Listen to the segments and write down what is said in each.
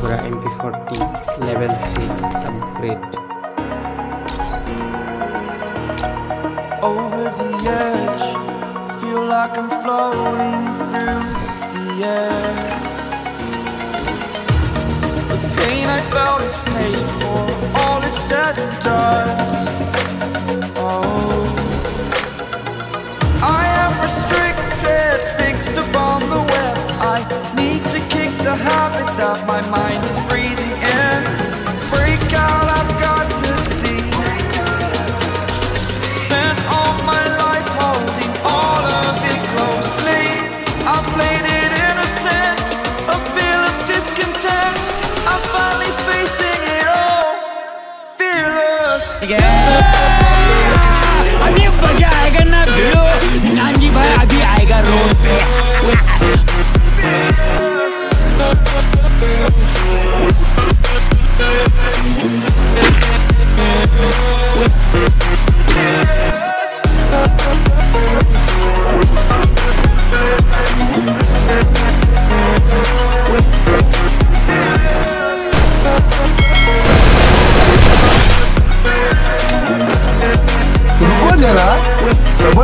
Cobra MP40 level 6 upgrade. over the edge. Feel like I'm floating through the air. The pain I felt is paid for, all is said and done. Habit that my mind is breathing in. Out, I've got to see. Spent all my life holding all of it closely. I played it innocent, a feel of discontent. I'm finally facing it all, fearless. अभी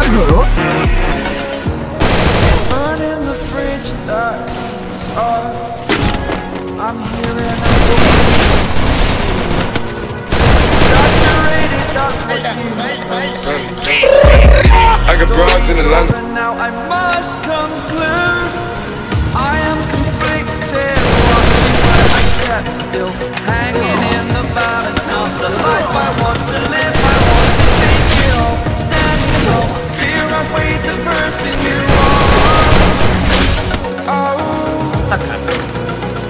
I got broads in Atlanta. But now I must conclude. I am conflicted. Watching where I step Still hanging in the balance Not the life I want to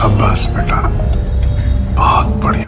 शाबाश बेटा। बहुत बढ़िया।